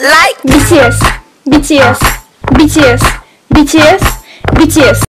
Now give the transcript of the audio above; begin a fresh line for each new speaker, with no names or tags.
like?
BTS BTS BTS BTS BTS